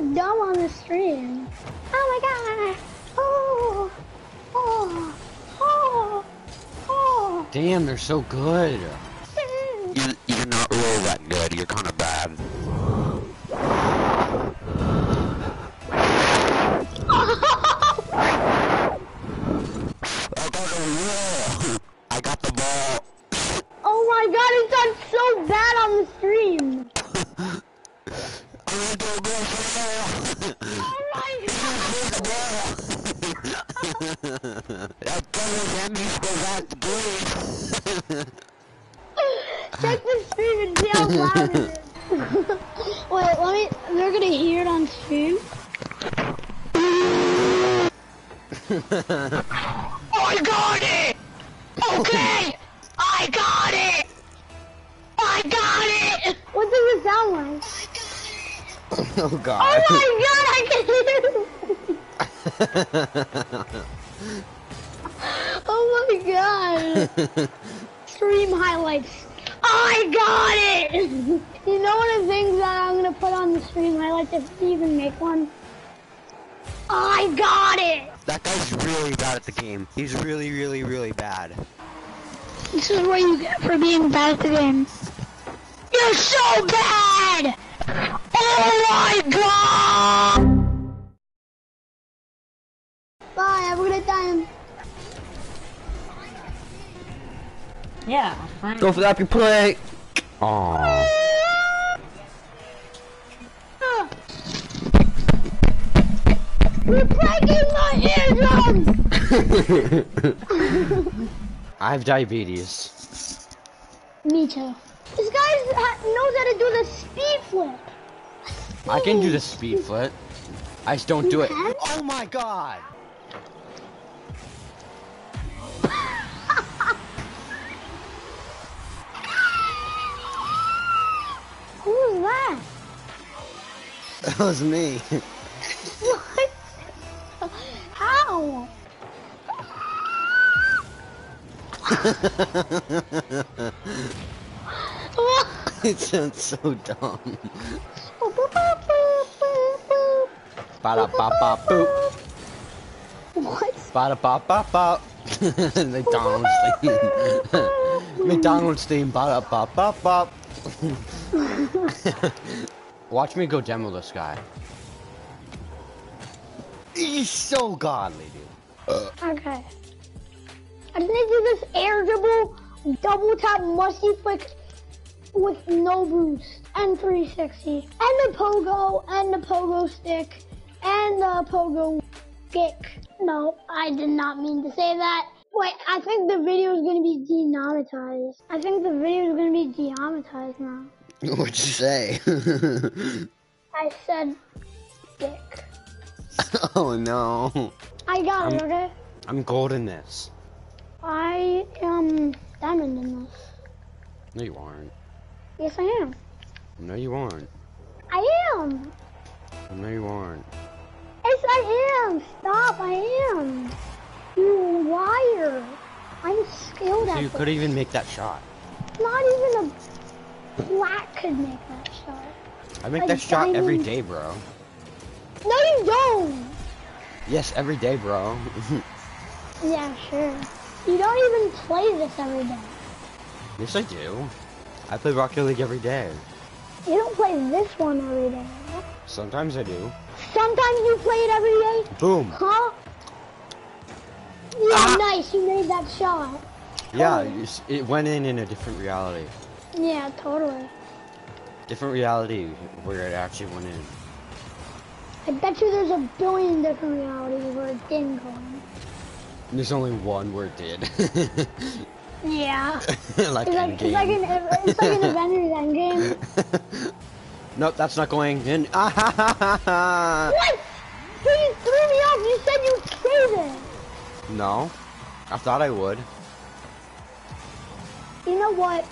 look dumb on the stream. Oh my god. Oh. Oh. Oh. Oh. Damn, they're so good. Mm. You're, you're not really that good. You're kind of I'm gonna go go for the ball. Oh my god. That color that means go back to green. Check the stream and see how. Wait, let me. They're gonna hear it on stream. I got it! Okay! I got it! I got it! What does it sound like? Oh Oh god. Oh my god, I can. Oh my god. Stream highlights. Oh, I got it! you know one of the things that I'm gonna put on the stream highlights if you even make one? Oh, I got it! That guy's really bad at the game. He's really, really, really bad. This is what you get for being bad at the game. You're so bad! Oh my god! Bye, have a good time. Yeah, fine. Go for the happy play. Aww. You're breaking my eardrums! I have diabetes. Me too. This guy knows how to do the speed flip. I can do the speed flip. I just don't do it. Oh my god. Who was that? That was me. What? How? it sounds so dumb. Boop, boop, boop, boop. What? Ba da ba ba ba. McDonald's theme. McDonald's theme. Ba da ba ba ba. Watch me go demo this guy. He's so godly, dude. Okay. I just need to do this air dribble, double tap, musty flick with no boost and 360 and the pogo and the pogo stick and the pogo kick. No, I did not mean to say that. Wait, I think the video is gonna be demonetized. I think the video is gonna be demonetized now. What'd you say? I said dick. oh no. I got it, I'm- okay? I'm gold in this. I am diamond in this. No, you aren't. Yes, I am. No, you aren't. I am. No, you aren't. Yes, I am. Stop, I am. You liar. I'm skilled So at you this. could even make that shot. Not even a black could make that shot. I make A that shot every day, bro. No, you don't. Yes, every day, bro. Yeah, sure. You don't even play this every day. yes, I do. I play Rocket League every day. You don't play this one every day. Sometimes I do. Sometimes you play it every day. Boom. Huh? Yeah, nice. You made that shot. Yeah, oh. Totally. it went in in a different reality. Yeah, totally. Different reality where it actually went in. I bet you there's a billion different realities where it didn't go in. There's only one where it did. Yeah. like It's like, it's like an it's like an Avengers Endgame. nope, that's not going in. Ah, ha, ha, ha, ha. What? You threw me off. You said you killed it. No, I thought I would. You know what?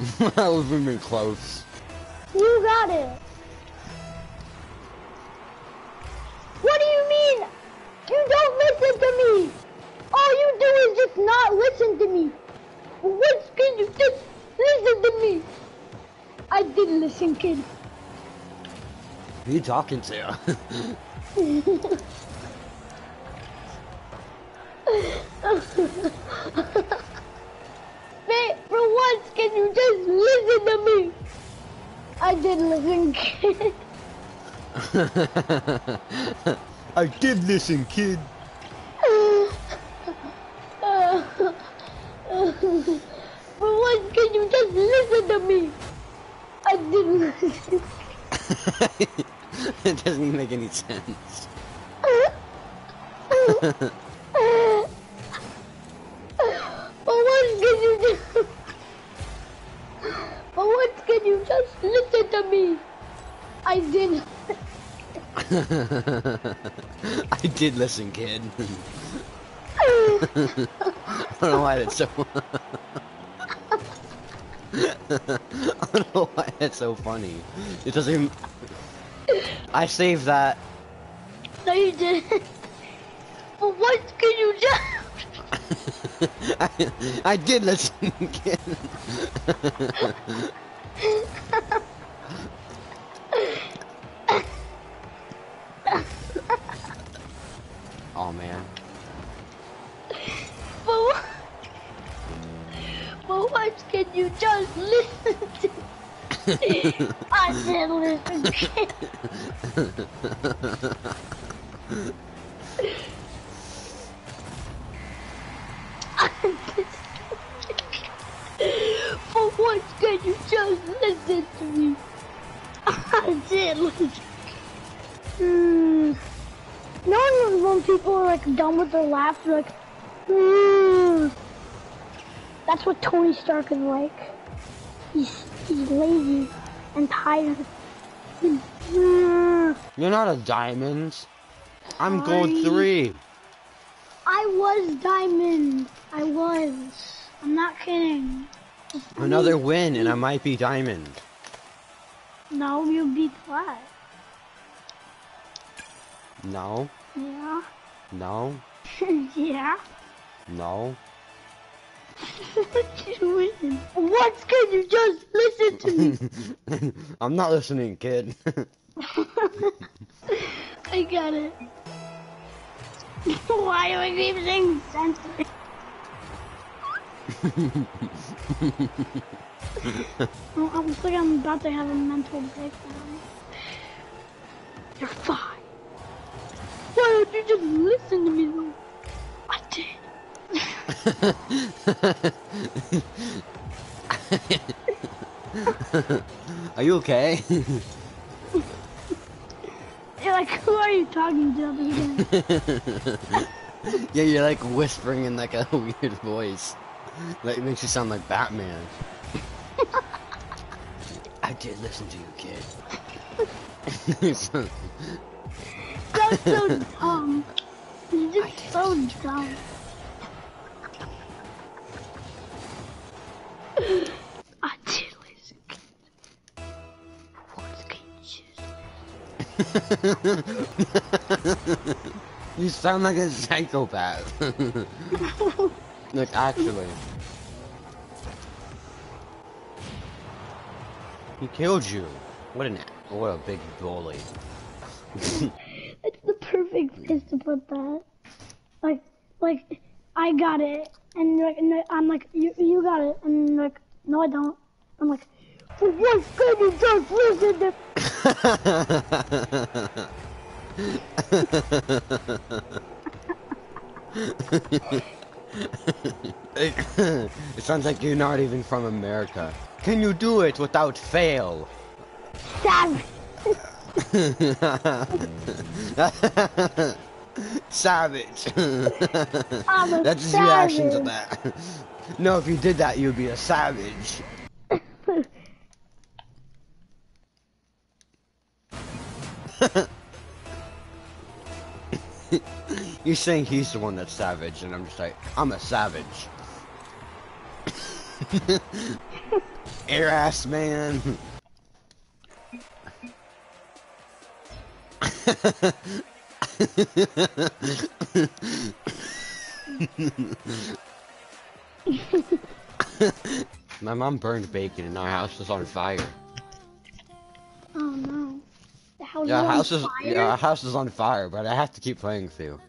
I was even close. You got it. What do you mean? You don't listen to me. All you do is just not listen to me. What can you just listen? I did listen, kid. Who you talking to? Babe, for once, can you just listen to me? I did listen, kid. I did listen, kid. For once, can you just listen to me? I did listen. it doesn't even make any sense. For what can you just... For once, can you just listen to me? I did. I did listen, kid. I don't know why that's so. I don't know why it's so funny. It doesn't. Even... I saved that. No, you didn't. For once, can you do? I, I did listen, kid. oh man. For once... For once, can you just listen to me? I did listen. For once, can you just listen to me? I did listen. Hmm. No one when people are like done with their laughter, like, hmm. That's what Tony Stark is like. He's he's lazy and tired. You're not a diamond. I'm gold three. I was diamond. I was. I'm not kidding. Another win, and I might be diamond. No, you beat flat. No, Yeah. no, yeah. no. What can you just listen to me? I'm not listening, kid. I got it. Why do I keep saying oh, I looks like I'm about to have a mental breakdown. You're fine. Why don't you just listen to me though? Are you okay? You're like, who are you talking to? yeah, you're like whispering in like a weird voice. Like it makes you sound like Batman. I did listen to you, kid. That's so dumb. You're just so dumb. You sound like a psychopath. like actually. He killed you. What an what a big bully. It's the perfect place to put that. Like, like, I got it, and like, and I'm like, you, you got it, and like, no, I don't. I'm like, for what can you just listen to? It, it sounds like you're not even from America. Can you do it without fail? Savage. Savage. That's his reaction to that. No, if you did that, you'd be a savage. You're saying he's the one that's savage, and I'm just like, I'm a savage. Air ass man. My mom burned bacon and our house was on fire. Oh no. The house Yeah, is on house is fire. yeah, house is on fire, but I have to keep playing with you.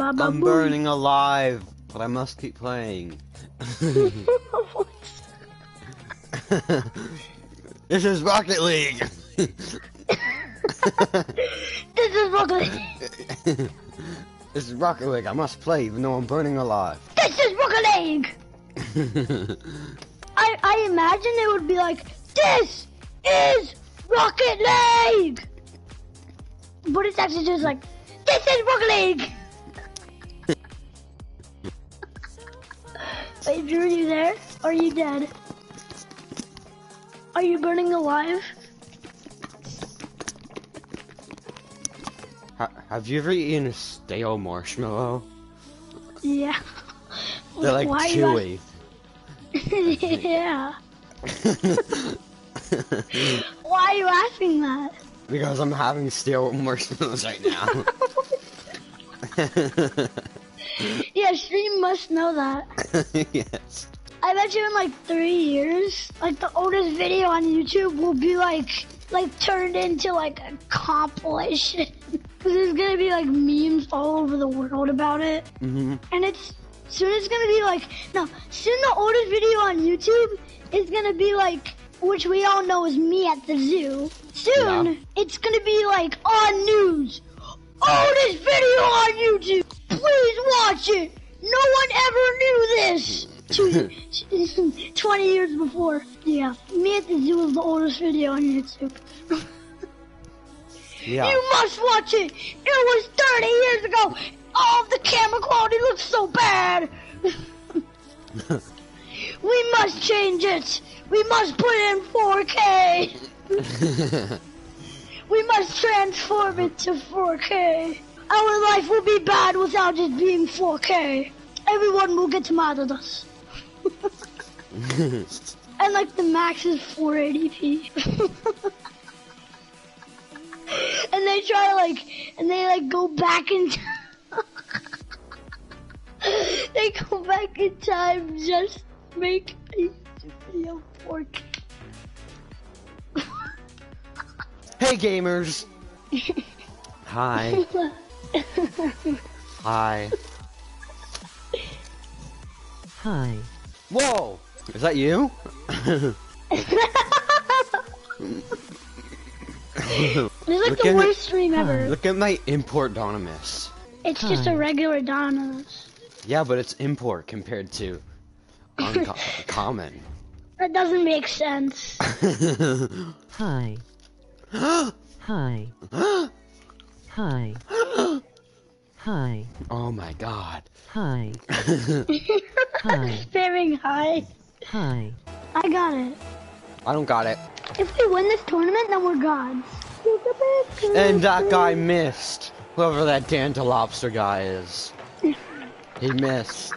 I'm burning alive, but I must keep playing. this is Rocket League. this is Rocket. League! this is Rocket League. I must play even though I'm burning alive. This is Rocket League. I I imagine it would be like this is Rocket League, but it's actually just like this is Rocket League. Wait, Drew, are you there? Are you dead? Are you burning alive? Ha- have you ever eaten a stale marshmallow? Yeah. They're like Why chewy. yeah. Why are you asking that? because I'm having stale marshmallows right now. Yeah, stream must know that. yes. I bet you in like three years, like the oldest video on YouTube will be like, like turned into like a compilation. There's gonna be like memes all over the world about it. hmm And it's, soon it's gonna be like, no, soon the oldest video on YouTube is gonna be like, which we all know is me at the zoo. Soon, Yeah. it's gonna be like on news. Oldest video on YouTube. Please watch it. No one ever knew this. Two- 20 years before. Yeah, me at the zoo is the oldest video on YouTube. Yeah. You must watch it. It was 30 years ago. Oh, the camera quality looks so bad. we must change it. We must put it in 4K. We must transform it to 4K. Our life will be bad without it being 4K. Everyone will get mad at us. and like the max is 480p. and they try like, and they like go back in time. they go back in time just make a video 4K. Hey gamers. Hi. Hi. Hi. Whoa! Is that you? It's like Look the at worst stream ever. Look at my import Dominus. It's just a Hi. regular Donos. Yeah, but it's import compared to unco- common. That doesn't make sense. Hi. Hi. Hi. Hi. oh my god. Hi. Hi. I'm spamming high. Hi. I got it. I don't got it. If we win this tournament, then we're gods. And that guy missed. Whoever that Danta Lobster guy is. He missed.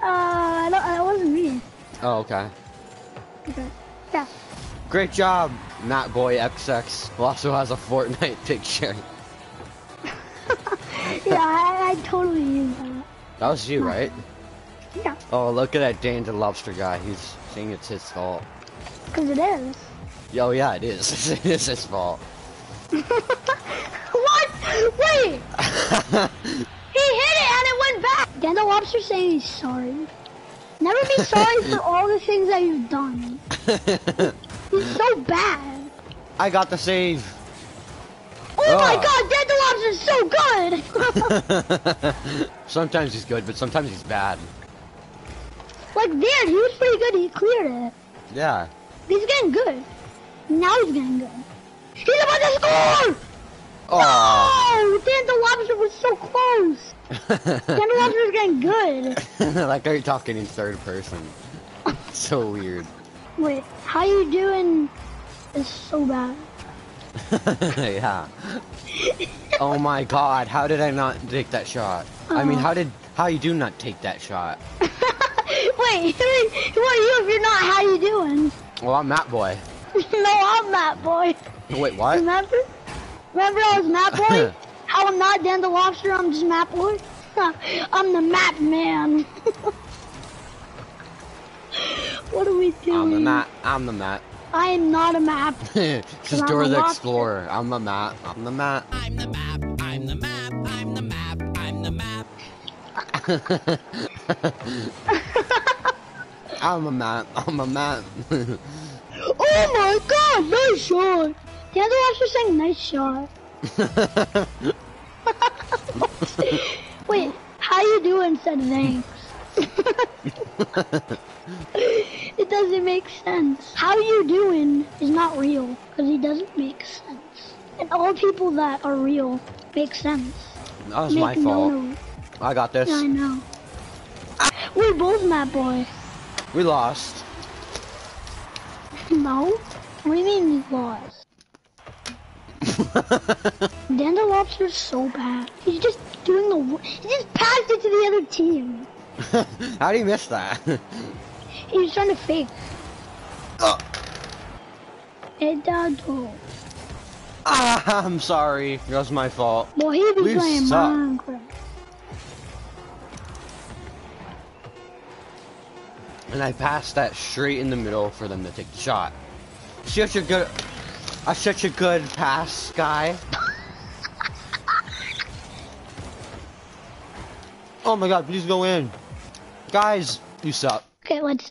Uh, I don't, that wasn't me. Oh, okay. Okay. Yeah. Great job, Matt Boy XX, who also has a Fortnite picture. Yeah, I, I totally use that. That was you, right? Yeah, Oh, look at that Danta Lobster guy. He's saying it's his fault. because it is. Yo, yeah, it is. it is his fault. what? Wait! He hit it and it went back! Dan the Lobster saying he's sorry. Never be sorry for all the things that you've done. He's so bad. I got the save. Oh my Ah. god, Dan the Lobster's so good! sometimes he's good, but sometimes he's bad. like there, he was pretty good, he cleared it. Yeah. He's getting good. Now he's getting good. He's about to score! Oh. Oh, Dan the Lobster was so close. Dan the Lobster was getting good. like are you talking in third person? so weird. Wait, how you doing is so bad. yeah. Oh my god, how did I not take that shot? I mean, how uh. did how you do not take that shot? Wait, I mean, who are you if you're not how you doing? Well, I'm Matt Boy. no, I'm Matt Boy. Wait, what? Remember? Remember I was Matt Boy? how I'm not Dan the Lobster, I'm just Matt Boy? I'm the Map Man. What are we doing? I'm the Matt. I'm the Matt. I am not a map. this is I'm Dora a the lobster. Explorer. I'm the map. I'm the map. I'm the map, I'm the map, I'm the map, I'm the map. I'm a map. I'm a map. Oh my god, nice shot! The other officer saying nice shot. Wait, how you doing said thanks. It doesn't make sense. How you doing is not real, because it doesn't make sense. And all people that are real make sense. that was make my fault. No. I got this. Yeah, I know. We're both mad boy. We lost. No? What do you mean you lost? Danda Lobster's so bad. He's just doing the. He just passed it to the other team. How do you miss that? He was trying to fake. oh. Edado. ah, I'm sorry. That was my fault. Well, he be We playing suck. Minecraft. And I passed that straight in the middle for them to take the shot. Such a good, uh, such a good pass, guy. oh my god, please go in. Guys, you suck. Okay, let's